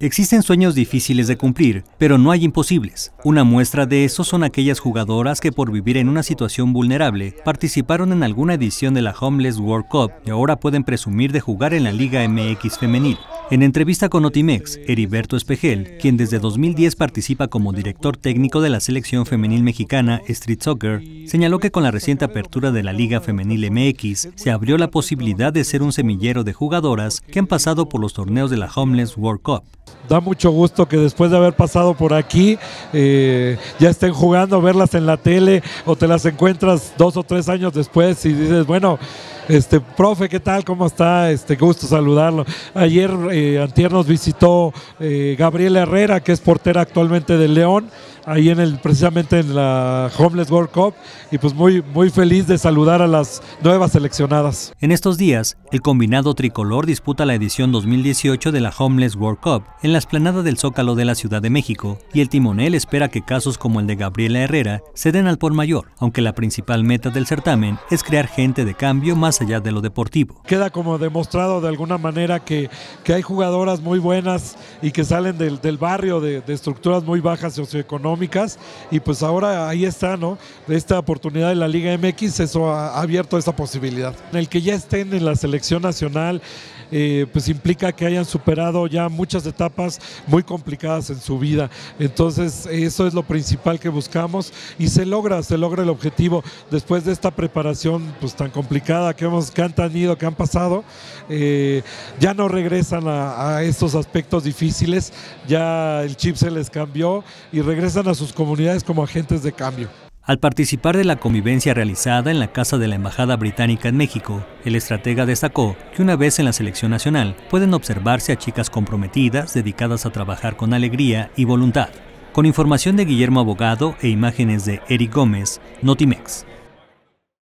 Existen sueños difíciles de cumplir, pero no hay imposibles. Una muestra de eso son aquellas jugadoras que por vivir en una situación vulnerable participaron en alguna edición de la Homeless World Cup y ahora pueden presumir de jugar en la Liga MX femenil. En entrevista con Otimex, Heriberto Espejel, quien desde 2010 participa como director técnico de la selección femenil mexicana Street Soccer, señaló que con la reciente apertura de la Liga Femenil MX se abrió la posibilidad de ser un semillero de jugadoras que han pasado por los torneos de la Homeless World Cup. Da mucho gusto que después de haber pasado por aquí eh, ya estén jugando, verlas en la tele o te las encuentras dos o tres años después y dices, bueno, este, profe, ¿qué tal? ¿Cómo está? Este, gusto saludarlo. Ayer, eh, Antier nos visitó eh, Gabriela Herrera, que es portera actualmente del León, ahí en el, precisamente en la Homeless World Cup, y pues muy, muy feliz de saludar a las nuevas seleccionadas. En estos días, el combinado tricolor disputa la edición 2018 de la Homeless World Cup en la esplanada del Zócalo de la Ciudad de México, y el timonel espera que casos como el de Gabriela Herrera se den al por mayor, aunque la principal meta del certamen es crear gente de cambio más allá de lo deportivo. Queda como demostrado de alguna manera que, que hay jugadoras muy buenas y que salen del, del barrio de, de, estructuras muy bajas socioeconómicas y pues ahora ahí está, ¿no? Esta oportunidad de la Liga MX, eso ha, ha abierto esa posibilidad. En el que ya estén en la selección nacional, eh, pues implica que hayan superado ya muchas etapas muy complicadas en su vida. Entonces eso es lo principal que buscamos y se logra, se logra el objetivo después de esta preparación pues tan complicada que hemos que han tenido, que han pasado, eh, ya no regresan a, a estos aspectos difíciles, ya el chip se les cambió y regresan a sus comunidades como agentes de cambio. Al participar de la convivencia realizada en la casa de la Embajada Británica en México, el estratega destacó que una vez en la selección nacional pueden observarse a chicas comprometidas dedicadas a trabajar con alegría y voluntad. Con información de Guillermo Abogado e imágenes de Eric Gómez, Notimex.